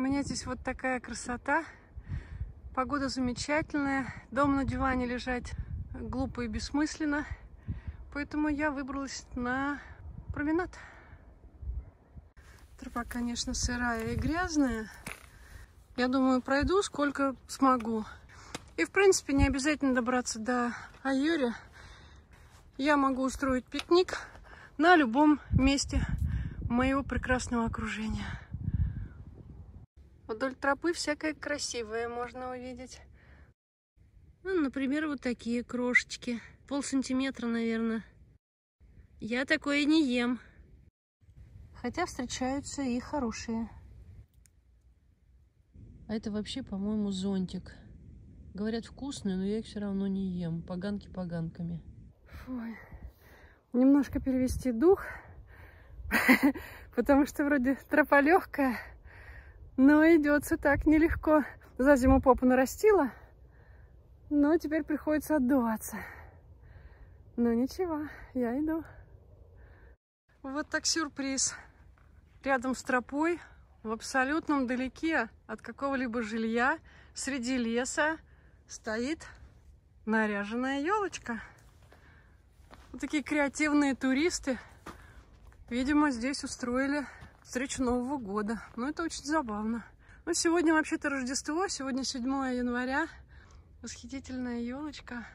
У меня здесь вот такая красота. Погода замечательная. Дом на диване лежать глупо и бессмысленно. Поэтому я выбралась на променад. Тропа, конечно, сырая и грязная. Я думаю, пройду сколько смогу. И, в принципе, не обязательно добраться до Айори. Я могу устроить пикник на любом месте моего прекрасного окружения. Вдоль тропы всякое красивое можно увидеть. Ну, например, вот такие крошечки. Пол сантиметра, наверное. Я такое не ем. Хотя встречаются и хорошие. А это вообще, по-моему, зонтик. Говорят, вкусные, но я их все равно не ем. Поганки поганками. Фу. Немножко перевести дух. Потому что вроде тропа легкая. Но идется так нелегко. За зиму попу нарастила. Но теперь приходится отдуваться. Но ничего, я иду. Вот так сюрприз. Рядом с тропой, в абсолютном далеке от какого-либо жилья, среди леса, стоит наряженная елочка. Вот такие креативные туристы, видимо, здесь устроили встречу Нового года. Ну, это очень забавно. Ну, сегодня вообще-то Рождество, сегодня 7 января. Восхитительная елочка.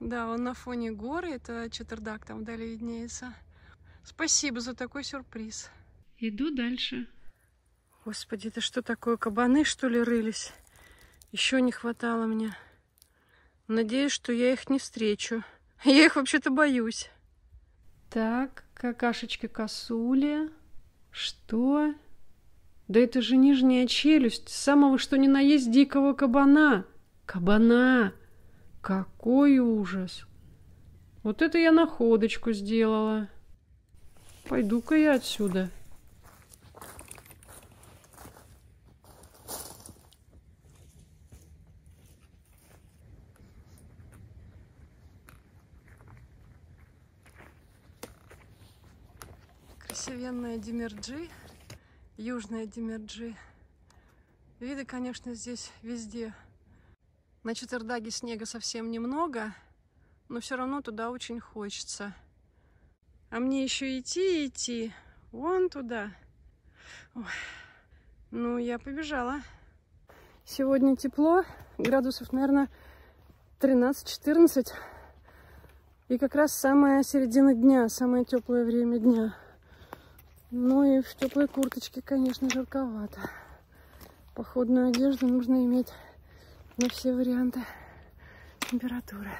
Да, он на фоне горы, это Четвердак там вдали виднеется. Спасибо за такой сюрприз. Иду дальше. Господи, это что такое? Кабаны, что ли, рылись? Еще не хватало мне. Надеюсь, что я их не встречу. Я их вообще-то боюсь. Так, какашечки косули. Что? Да это же нижняя челюсть самого что ни на есть дикого кабана. Кабана! Какой ужас! Вот это я находочку сделала. Пойду-ка я отсюда. Красивенная Демерджи, южная Демерджи. Виды, конечно, здесь везде. На Четвердаге снега совсем немного, но все равно туда очень хочется. А мне еще идти и идти. Вон туда. Ой. Ну, я побежала. Сегодня тепло, градусов, наверное, 13-14. И как раз самая середина дня, самое теплое время дня. Ну и в теплой курточке, конечно, жарковато. Походную одежду нужно иметь на все варианты температуры.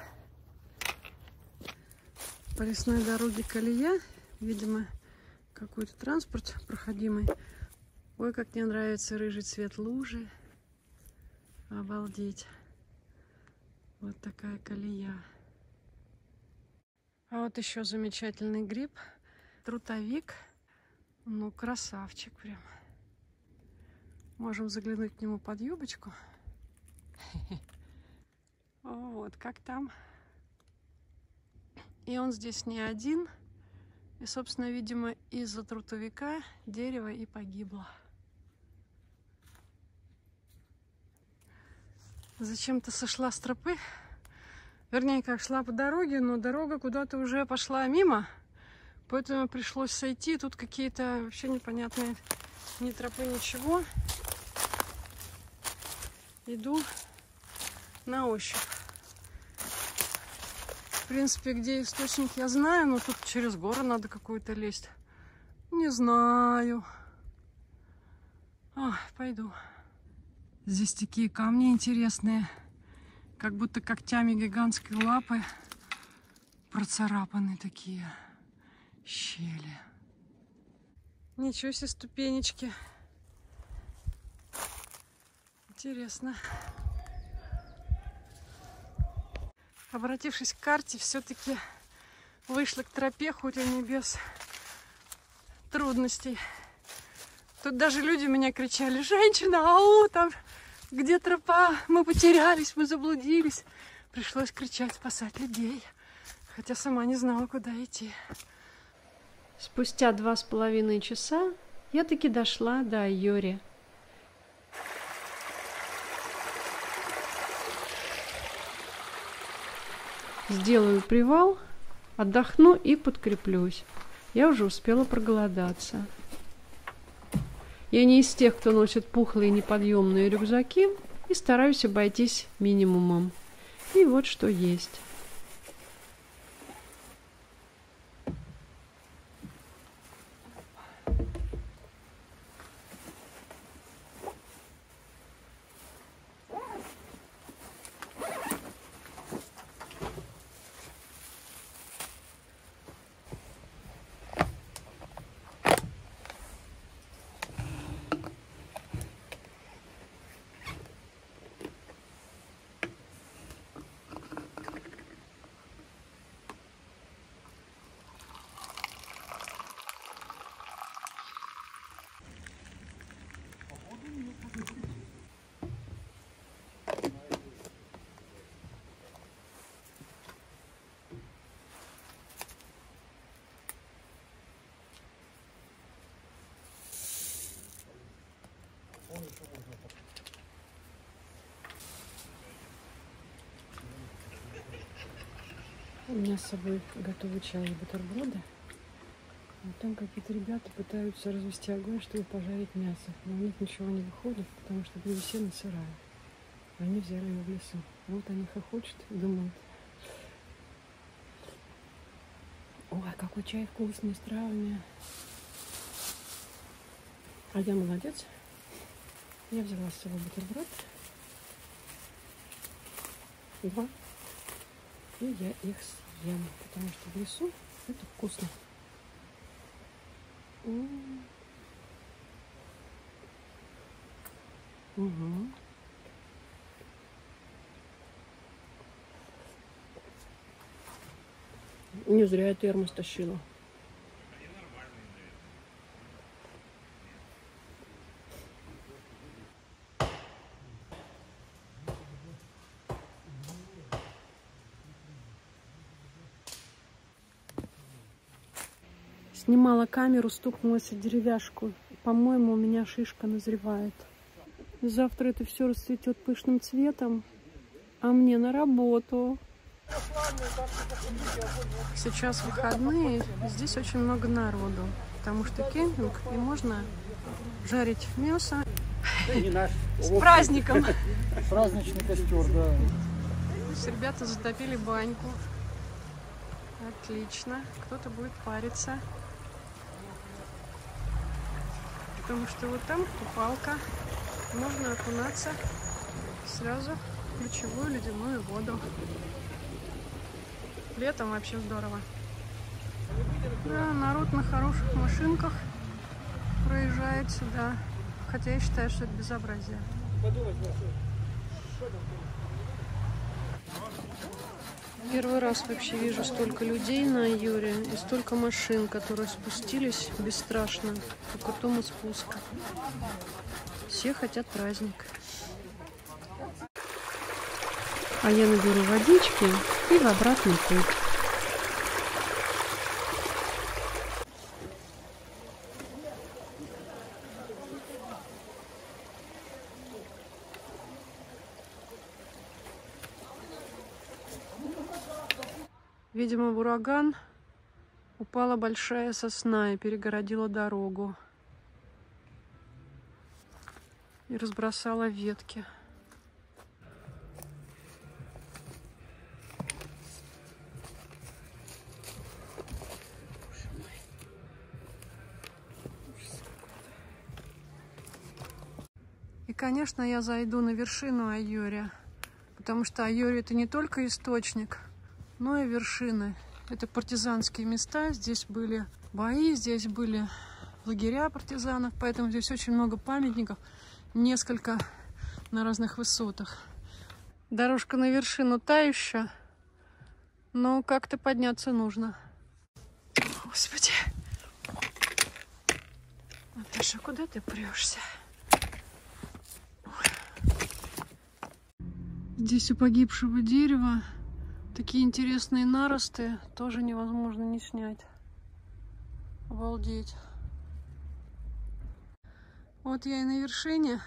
По лесной дороге колея, видимо, какой-то транспорт проходимый. Ой, как мне нравится рыжий цвет лужи. Обалдеть. Вот такая колея. А вот еще замечательный гриб. Трутовик. Ну, красавчик прям. Можем заглянуть к нему под юбочку. Вот, как там. И он здесь не один. И, собственно, видимо, из-за трутовика дерево и погибло. Зачем-то сошла с тропы. Вернее, как шла по дороге, но дорога куда-то уже пошла мимо. Поэтому пришлось сойти. Тут какие-то вообще непонятные ни тропы, ничего. Иду на ощупь. В принципе, где источник я знаю, но тут через гору надо какую-то лезть. Не знаю. Ой, пойду. Здесь такие камни интересные. Как будто когтями гигантской лапы процарапаны такие щели. Ничего себе ступенечки. Интересно. Обратившись к карте, все-таки вышла к тропе, хоть и не без трудностей. Тут даже люди меня кричали, женщина, ау, там где тропа, мы потерялись, мы заблудились. Пришлось кричать, спасать людей, хотя сама не знала, куда идти. Спустя два с половиной часа я таки дошла до Айори. Сделаю привал, отдохну и подкреплюсь. Я уже успела проголодаться. Я не из тех, кто носит пухлые неподъемные рюкзаки и стараюсь обойтись минимумом. И вот что есть. У меня с собой готовый чай и бутерброды. А там какие-то ребята пытаются развести огонь, чтобы пожарить мясо. Но у них ничего не выходит, потому что древесина сырая. Они взяли его в лесу. Вот они хохочут и думают. Ой, какой чай вкусный, с травами. А я молодец. Я взяла с собой бутерброд. Два. И я их съем, потому что в лесу это вкусно. Угу. Не зря я термос тащила. Снимала камеру, стукнулась о деревяшку. По-моему, у меня шишка назревает. Завтра это все расцветет пышным цветом, а мне на работу. Сейчас выходные, здесь очень много народу, потому что кемпинг, и можно жарить мясо. С праздником! Праздничный костер, да. Ребята затопили баньку. Отлично. Кто-то будет париться потому что вот там купалка. Можно окунаться сразу в ключевую ледяную воду. Летом вообще здорово. Да, народ на хороших машинках проезжает сюда. Хотя я считаю, что это безобразие. Первый раз вообще вижу столько людей на Юре и столько машин, которые спустились бесстрашно по крутому спуску. Все хотят праздник. А я наберу водички и в обратный путь. Видимо, в ураган упала большая сосна и перегородила дорогу. И разбросала ветки. И, конечно, я зайду на вершину Айори, потому что Айори это не только источник, но и вершины. Это партизанские места. Здесь были бои, здесь были лагеря партизанов, поэтому здесь очень много памятников, несколько на разных высотах. Дорожка на вершину та еще, но как-то подняться нужно. Господи! Наташа, куда ты прешься? Здесь у погибшего дерева Такие интересные наросты тоже невозможно не снять. Обалдеть. Вот я и на вершине.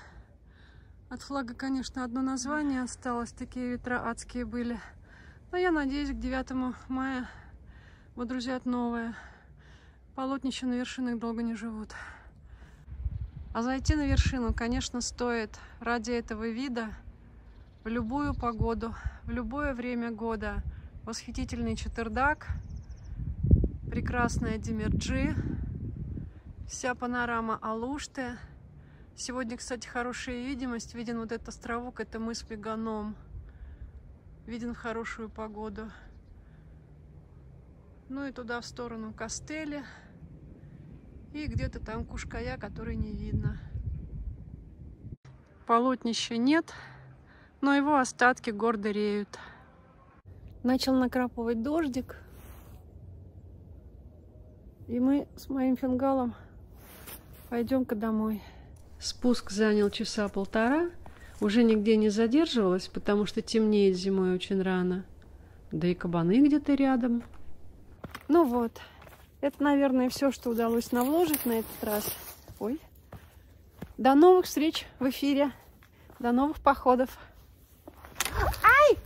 От флага, конечно, одно название осталось. Такие ветра адские были. Но я надеюсь, к 9 мая водрузят новое. Полотнища на вершинах долго не живут. А зайти на вершину, конечно, стоит ради этого вида в любую погоду, в любое время года. Восхитительный Четырдак, прекрасная Демерджи, вся панорама Алушты. Сегодня, кстати, хорошая видимость. Виден вот этот островок, это мыс Меганом. Виден в хорошую погоду. Ну и туда в сторону Костели. И где-то там Кушкая, который не видно. Полотнища нет, но его остатки гордо реют. Начал накрапывать дождик. И мы с моим фингалом пойдем-ка домой. Спуск занял часа полтора. Уже нигде не задерживалась, потому что темнеет зимой очень рано. Да и кабаны где-то рядом. Ну вот, это, наверное, все, что удалось нам вложить на этот раз. Ой. До новых встреч в эфире. До новых походов. 哎